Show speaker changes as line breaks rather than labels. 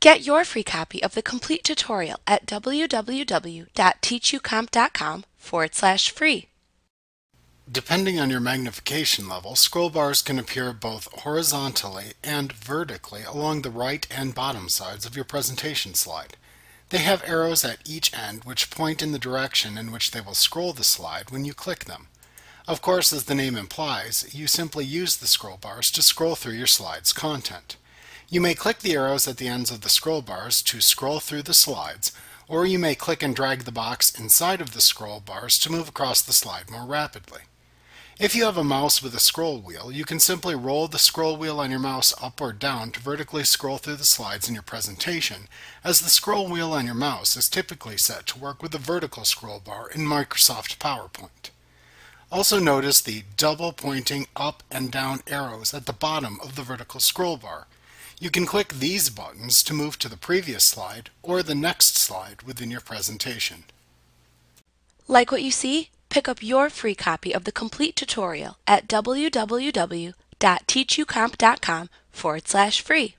Get your free copy of the complete tutorial at www.teachucomp.com forward slash free.
Depending on your magnification level, scroll bars can appear both horizontally and vertically along the right and bottom sides of your presentation slide. They have arrows at each end which point in the direction in which they will scroll the slide when you click them. Of course, as the name implies, you simply use the scroll bars to scroll through your slide's content. You may click the arrows at the ends of the scroll bars to scroll through the slides, or you may click and drag the box inside of the scroll bars to move across the slide more rapidly. If you have a mouse with a scroll wheel, you can simply roll the scroll wheel on your mouse up or down to vertically scroll through the slides in your presentation, as the scroll wheel on your mouse is typically set to work with the vertical scroll bar in Microsoft PowerPoint. Also notice the double pointing up and down arrows at the bottom of the vertical scroll bar. You can click these buttons to move to the previous slide or the next slide within your presentation.
Like what you see? Pick up your free copy of the complete tutorial at www.teachucomp.com forward slash free.